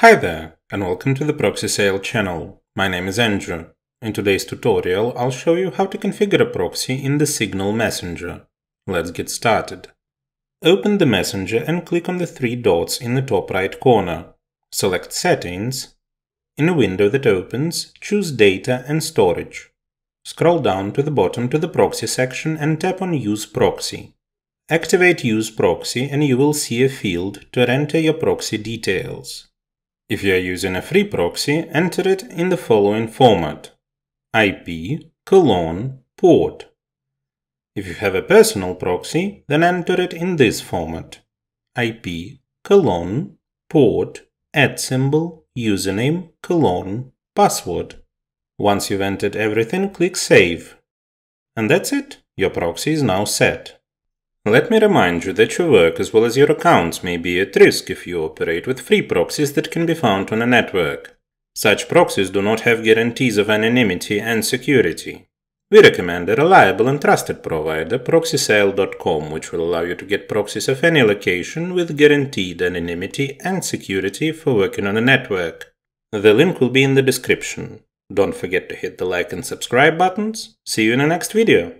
Hi there, and welcome to the ProxySale channel. My name is Andrew. In today's tutorial, I'll show you how to configure a proxy in the Signal Messenger. Let's get started. Open the Messenger and click on the three dots in the top right corner. Select Settings. In a window that opens, choose Data and Storage. Scroll down to the bottom to the Proxy section and tap on Use Proxy. Activate Use Proxy and you will see a field to enter your proxy details. If you are using a free proxy, enter it in the following format IP, colon, port. If you have a personal proxy, then enter it in this format IP, colon, port, at symbol, username, colon, password. Once you've entered everything, click Save. And that's it, your proxy is now set. Let me remind you that your work as well as your accounts may be at risk if you operate with free proxies that can be found on a network. Such proxies do not have guarantees of anonymity and security. We recommend a reliable and trusted provider, proxysale.com, which will allow you to get proxies of any location with guaranteed anonymity and security for working on a network. The link will be in the description. Don't forget to hit the like and subscribe buttons. See you in the next video.